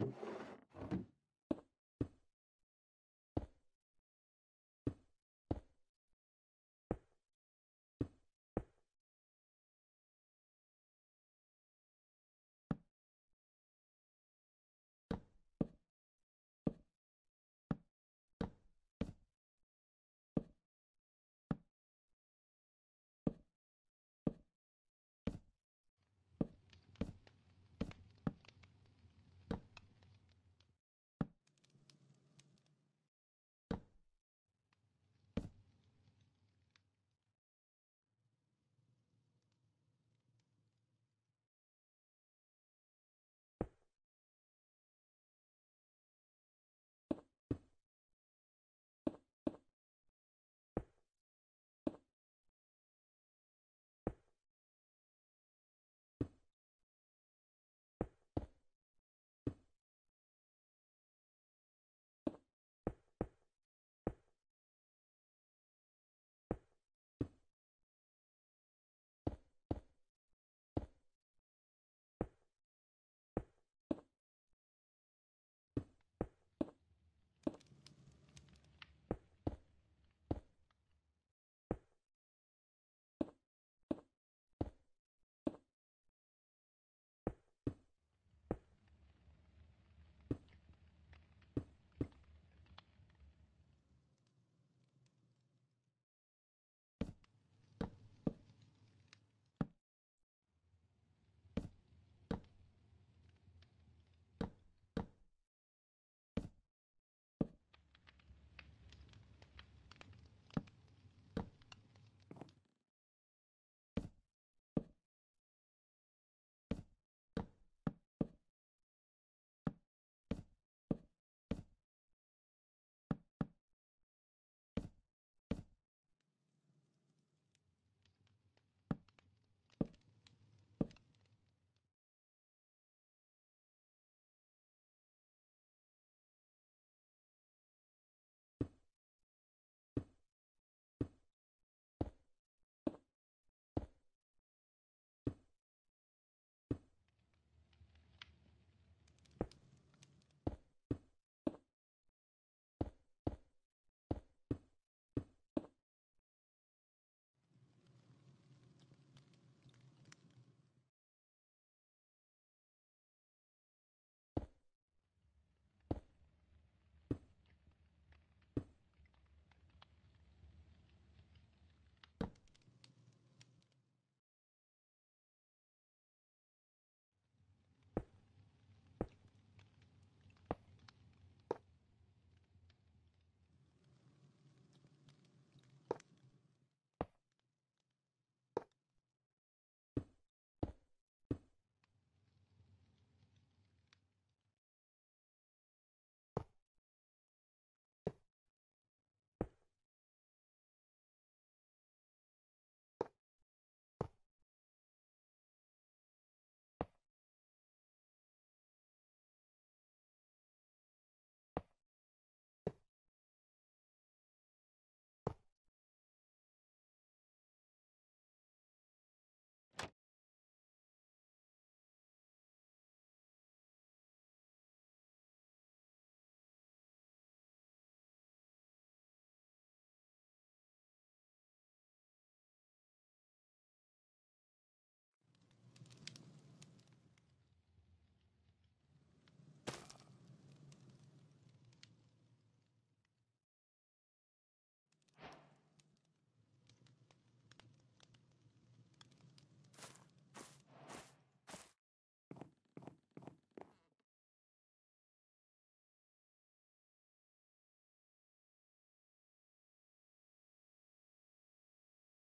you